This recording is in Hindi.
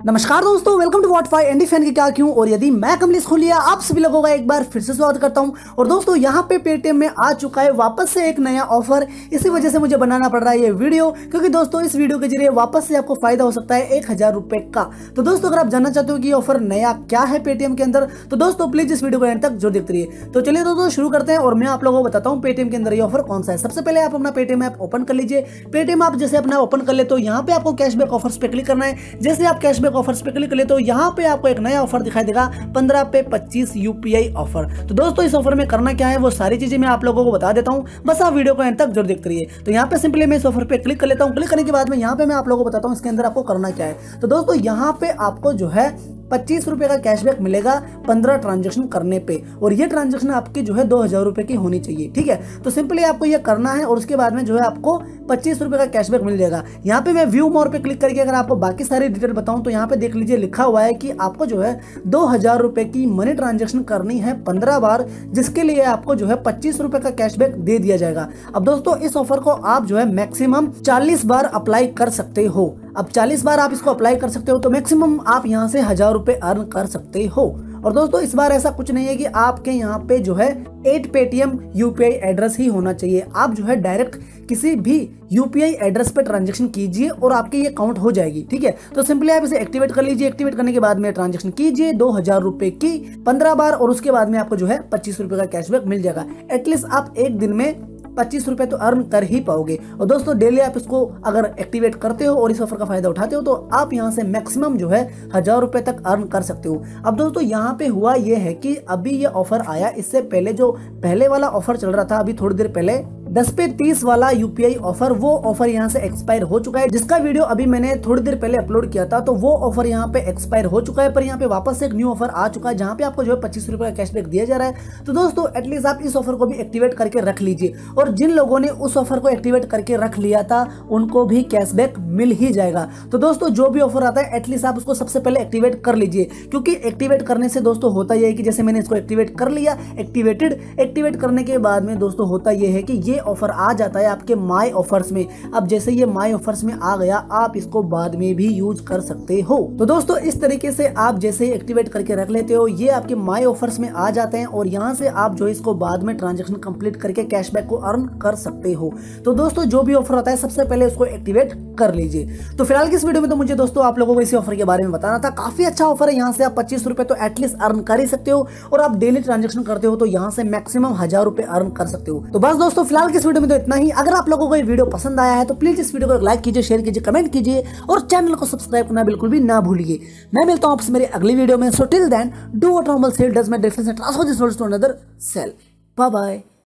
नमस्कार दोस्तों वेलकम टू वॉट फाइव एंडी फ़ैन के क्या क्यों? और यदि मैं कमलेश खोलिया आप सभी लोगों का एक बार फिर से स्वागत करता हूँ। और दोस्तों, यहाँ पे पेटीएम में आ चुका है वापस से एक नया ऑफ़र इसी वजह से मुझे बनाना पड़ रहा है ये वीडियो क्योंकि दोस्तों, इस वीडियो के ज़रिए वापस से आपको फ़ायदा हो सकता है एक हज़ार का। तो दोस्तों, अगर आप जानना चाहते हो कि ऑफ़र नया क्या है पेटीएम के अंदर तो दोस्तों प्लीज़ इस वीडियो को एंड तक जो देखते रहिए। तो चलिए दोस्तों, शुरू करते हैं और मैं आप लोगों को बताता हूँ पेटीएम के अंदर ये ऑफ़र कौन सा है। सबसे पहले आप अपना पेटीएम ऐप ओपन कर लीजिए। पेटीएम आप जैसे अपना ओपन कर ले तो यहाँ पे आपको कैशबैक ऑफर्स पे क्लिक करना है। जैसे आप कैशबैक ऑफर्स पे क्लिक करिए तो यहाँ पे आपको एक नया ऑफ़र दिखाई देगा, पंद्रह पे पच्चीस यूपीआई ऑफ़र तो दोस्तों, इस ऑफ़र में करना क्या है, वो सारी चीज़ें मैं आप लोगों को बता देता हूँ। बस आप वीडियो को एंड तक ज़रूर देखते रहिए। तो यहाँ पे सिंपली मैं इस ऑफ़र पे क्लिक कर लेता हूँ। क्लिक करने के बाद में यहाँ पे मैं आप लोगों को बताता हूँ, इसके अंदर आपको करना क्या है। तो दोस्तों, यहाँ पे आपको जो है पच्चीस रुपए का कैशबैक मिलेगा पंद्रह ट्रांजेक्शन करने पे। और ये ट्रांजेक्शन आपकी जो है दो हज़ार रुपए की होनी चाहिए, ठीक है? तो सिंपली आपको ये करना है और उसके बाद में जो है आपको पच्चीस रुपए का कैशबैक मिल जाएगा। यहाँ पे मैं व्यू मोर पे क्लिक करके अगर आपको बाकी सारी डिटेल बताऊँ तो यहाँ पे देख लीजिए लिखा हुआ है कि आपको जो है दो हज़ार रुपए की मनी ट्रांजेक्शन करनी है पंद्रह बार, जिसके लिए आपको जो है पच्चीस रुपए का कैशबैक दे दिया जाएगा। अब दोस्तों, इस ऑफ़र को आप जो है मैक्सिमम चालीस बार अप्लाई कर सकते हो। अब 40 बार आप इसको अप्लाई कर सकते हो तो मैक्सिमम आप यहाँ से हज़ार रुपए अर्न कर सकते हो। और दोस्तों, इस बार ऐसा कुछ नहीं है कि आपके यहाँ पे जो है एट पेटीएम यूपीआई एड्रेस ही होना चाहिए। आप जो है डायरेक्ट किसी भी यूपीआई एड्रेस पे ट्रांजेक्शन कीजिए और आपकी ये काउंट हो जाएगी, ठीक है? तो सिंपली आप इसे एक्टिवेट कर लीजिए। एक्टिवेट करने के बाद में ट्रांजेक्शन कीजिए, दो हज़ार रुपए की, पंद्रह बार, और उसके बाद में आपको जो है पच्चीस रुपए का कैशबैक मिल जाएगा। एटलीस्ट आप एक दिन में पच्चीस रुपए तो अर्न कर ही पाओगे। और दोस्तों, डेली आप इसको अगर एक्टिवेट करते हो और इस ऑफ़र का फ़ायदा उठाते हो तो आप यहाँ से मैक्सिमम जो है हज़ार रुपए तक अर्न कर सकते हो। अब दोस्तों, यहाँ पे हुआ यह है कि अभी ये ऑफ़र आया, इससे पहले जो पहले वाला ऑफ़र चल रहा था, अभी थोड़ी देर पहले दस पे तीस वाला यूपीआई ऑफ़र वो ऑफ़र यहाँ से एक्सपायर हो चुका है। जिसका वीडियो अभी मैंने थोड़ी देर पहले अपलोड किया था तो वो ऑफ़र यहाँ पे एक्सपायर हो चुका है, पर यहाँ पे वापस से एक न्यू ऑफ़र आ चुका है, जहाँ पे आपको जो है पच्चीस रुपए का कैशबैक दिया जा रहा है। तो दोस्तों एटलीस्ट आप इस ऑफ़र को भी एक्टिवेट करके रख लीजिए। और जिन लोगों ने उस ऑफ़र को एक्टिवेट करके रख लिया था, उनको भी कैशबैक मिल ही जाएगा। तो दोस्तों, जो भी ऑफ़र आता है एटलीस्ट आप उसको सबसे पहले एक्टिवेट कर लीजिए। क्योंकि एक्टिवेट करने से दोस्तों होता यह है कि जैसे मैंने इसको एक्टिवेट कर लिया एक्टिवेटेड एक्टिवेट करने के बाद में दोस्तों होता यह है कि ये ऑफ़र आ जाता है आपके माई ऑफर्स में। अब जैसे ये माई ऑफर्स में आ गया, आप इसको बाद में भी यूज़ कर सकते हो। तो दोस्तों, इस तरीके से आप जैसे ही एक्टिवेट करके रख लेते हो, ये आपके माई ऑफर्स में आ जाते हैं और यहाँ से आप जो इसको बाद में ट्रांजेक्शन कंप्लीट करके कैशबैक को अर्न कर सकते हो। तो दोस्तों, जो भी ऑफ़र होता है, सबसे पहले उसको एक्टिवेट कर लीजिए। तो फ़िलहाल इस वीडियो में तो मुझे दोस्तों, आप लोगों को इसी ऑफ़र के बारे में बताना था। काफ़ी अच्छा ऑफ़र है, यहाँ से आप पच्चीस रुपए तो एटलीस्ट अर्न कर ही सकते हो और आप डेली ट्रांजेक्शन करते हो तो यहाँ से मैक्सिमम हज़ार रुपए अर्न कर सकते हो। तो बस दोस्तों, फ़िलहाल की इस वीडियो में तो इतना ही। अगर आप लोगों को ये वीडियो पसंद आया है तो प्लीज़ इस वीडियो को लाइक कीजिए शेयर कीजिए कमेंट कीजिए और चैनल को सब्सक्राइब करना बिल्कुल भी ना भूलिए। मैं मिलता हूँ आपसे मेरी अगली वीडियो में। So till then do what normal cell does my difference transfer this to another cell bye bye